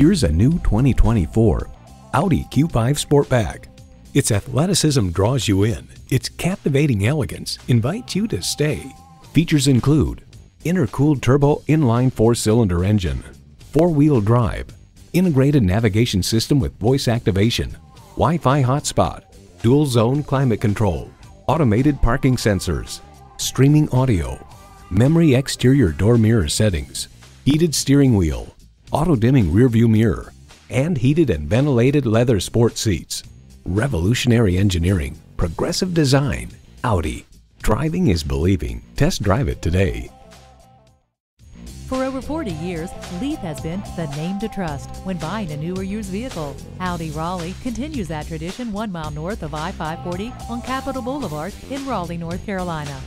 Here's a new 2024 Audi Q5 Sportback. Its athleticism draws you in. Its captivating elegance invites you to stay. Features include intercooled turbo inline four-cylinder engine, four-wheel drive, integrated navigation system with voice activation, Wi-Fi hotspot, dual zone climate control, automated parking sensors, streaming audio, memory exterior door mirror settings, heated steering wheel, auto dimming rearview mirror, and heated and ventilated leather sport seats. Revolutionary engineering, progressive design, Audi. Driving is believing. Test drive it today. For over 40 years, Leith has been the name to trust when buying a new or used vehicle. Audi Raleigh continues that tradition one mile north of I 540 on Capital Boulevard in Raleigh, North Carolina.